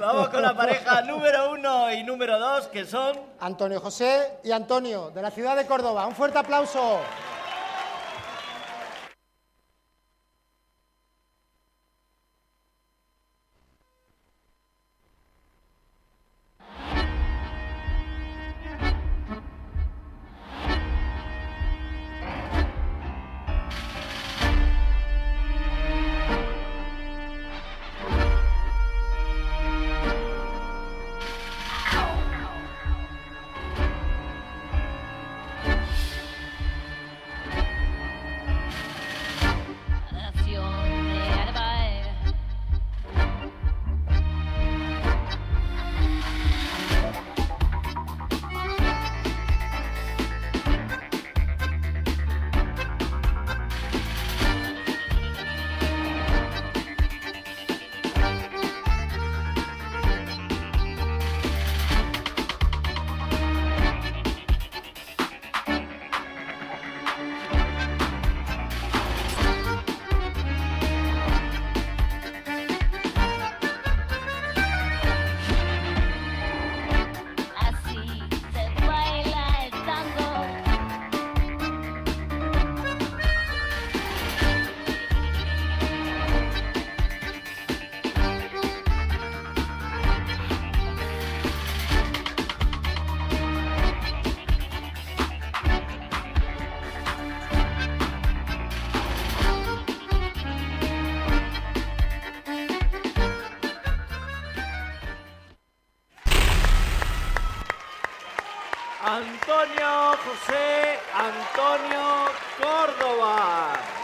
Vamos con la pareja número uno y número dos, que son... Antonio José y Antonio, de la ciudad de Córdoba. Un fuerte aplauso. Antonio José Antonio Córdoba.